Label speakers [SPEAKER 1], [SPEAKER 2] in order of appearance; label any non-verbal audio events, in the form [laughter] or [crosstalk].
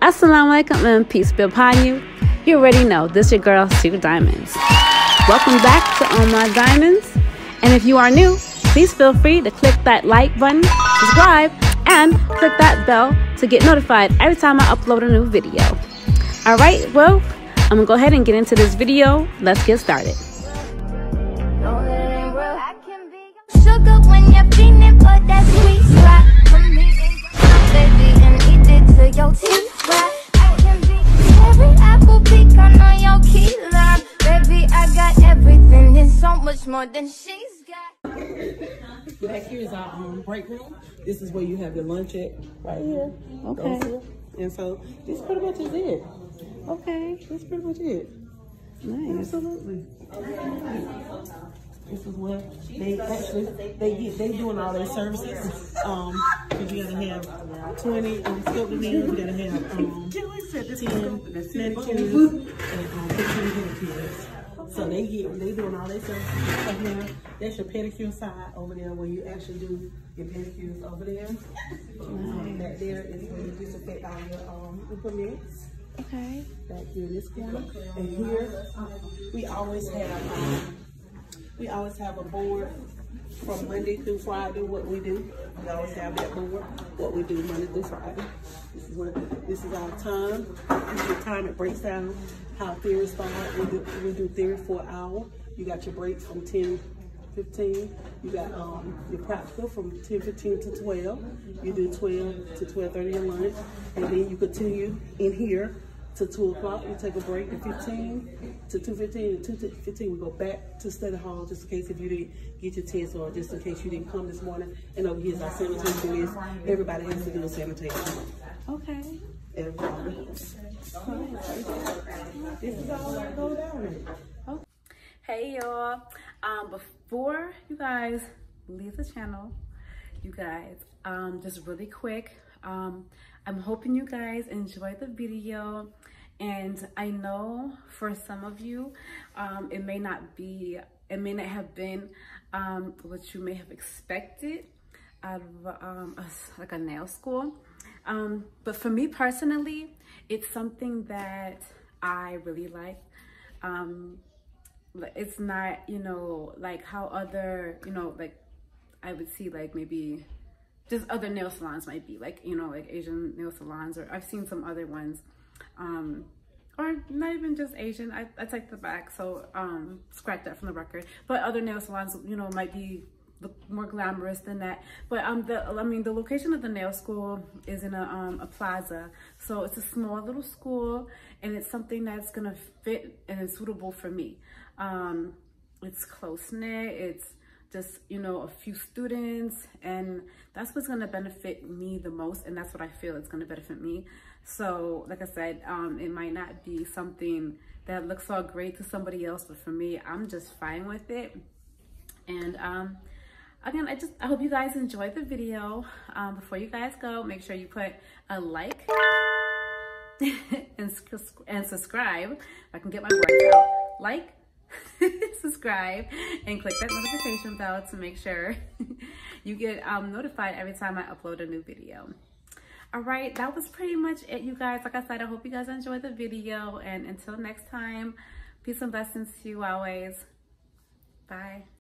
[SPEAKER 1] Assalamu alaikum and peace be upon you. You already know this your girl Secret Diamonds. Welcome back to All My Diamonds. And if you are new, please feel free to click that like button, subscribe, and click that bell to get notified every time I upload a new video. Alright, well, I'm gonna go ahead and get into this video. Let's get started.
[SPEAKER 2] Much more than she's got.
[SPEAKER 3] Back here is our um, break room. This is where you have your lunch at, right here.
[SPEAKER 1] Okay.
[SPEAKER 3] Here. And so this pretty much is it.
[SPEAKER 1] Okay,
[SPEAKER 3] That's pretty much it.
[SPEAKER 1] nice.
[SPEAKER 3] Absolutely. This is where they actually they get they doing all their services. Um, cause you gotta have twenty um, scope nails. You gotta have um, ten manicures and um, fifteen pedicures. So they get they doing all their stuff up here. That's your pedicure side over there where you actually do your pedicures over there. Um, back there is where you disinfect all your um implements
[SPEAKER 1] Okay.
[SPEAKER 3] back here in this corner. And here, we always have, um, we always have a board from Monday through Friday, what we do. We always have that board, what we do Monday through Friday. This is what, this is our time. This is your time it breaks down how theory start. We do, we do theory for an hour. You got your breaks from 10 15. You got um, your practical from 10, 15 to 12. You do 12 to 12.30 your lunch. And then you continue in here to 2 o'clock. You take a break at 15 to 2.15. And 2 to 15, we go back to study hall just in case if you didn't get your test or just in case you didn't come this morning. And over here's our sanitation list. Everybody has to do a sanitation.
[SPEAKER 1] Okay.
[SPEAKER 3] Everybody. This is all that go down there.
[SPEAKER 1] Hey y'all. Um, before you guys leave the channel, you guys, um, just really quick, um, I'm hoping you guys enjoyed the video. And I know for some of you, um, it may not be, it may not have been um, what you may have expected out of um, a, like a nail school. Um, but for me personally, it's something that I really like. Um, like, it's not, you know, like how other, you know, like I would see like maybe just other nail salons might be like, you know, like Asian nail salons or I've seen some other ones. Um, or not even just Asian, I, I take the back, so um, scratch that from the record. But other nail salons, you know, might be more glamorous than that. But um, the I mean, the location of the nail school is in a um a plaza, so it's a small little school, and it's something that's gonna fit and is suitable for me. Um, it's close knit. It's just you know a few students, and that's what's gonna benefit me the most, and that's what I feel is gonna benefit me. So, like I said, um, it might not be something that looks all great to somebody else, but for me, I'm just fine with it. And um, again, I just I hope you guys enjoyed the video. Um, before you guys go, make sure you put a like [laughs] and, and subscribe. If I can get my words out. Like, [laughs] subscribe, and click that notification bell to make sure [laughs] you get um, notified every time I upload a new video. All right, that was pretty much it, you guys. Like I said, I hope you guys enjoyed the video. And until next time, peace and blessings to you always. Bye.